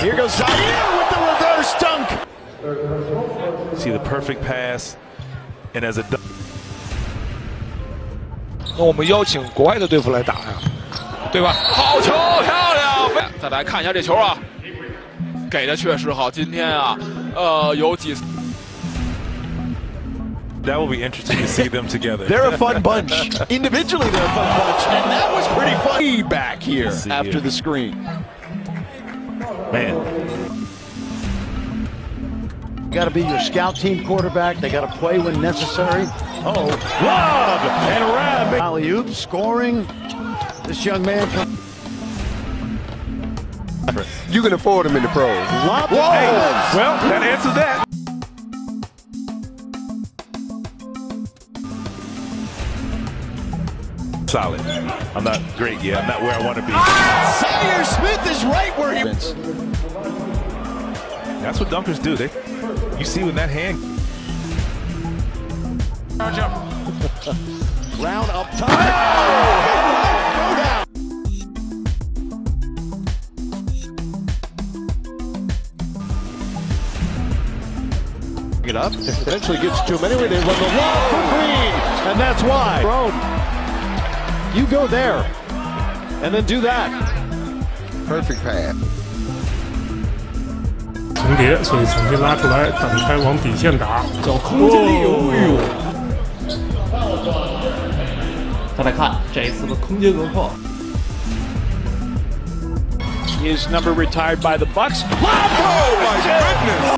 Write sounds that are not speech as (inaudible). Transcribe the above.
Here goes Zhaire with the reverse dunk. See the perfect pass, and as a. 那我们邀请国外的队服来打呀，对吧？好球，漂亮！再来看一下这球啊，给的确实好。今天啊，呃，有几。That will be interesting to see them together. (laughs) they're a fun bunch. (laughs) Individually, they're a fun bunch. And that was pretty funny back here after the screen. Man, Got to be your scout team quarterback. They got to play when necessary. Oh, lob and Rab. Alley oop scoring. This young man. You can afford him in the pros. lob. hey, well, that answers that. Solid. I'm not great yet. I'm not where I want to be. Zhaire Smith is right where he. Is. That's what dunkers do. They, you see when that hand. (laughs) Brown up top. Oh. It up. Eventually gets to him anyway. They run the lob for Green, and that's why. Brown, you go there, and then do that. Perfect pass. 重叠，所以重新拉出来，展开往底线打，找空间里有有再来看这一次的空接隔扣。 His number retired by the Bucks. Oh my goodness!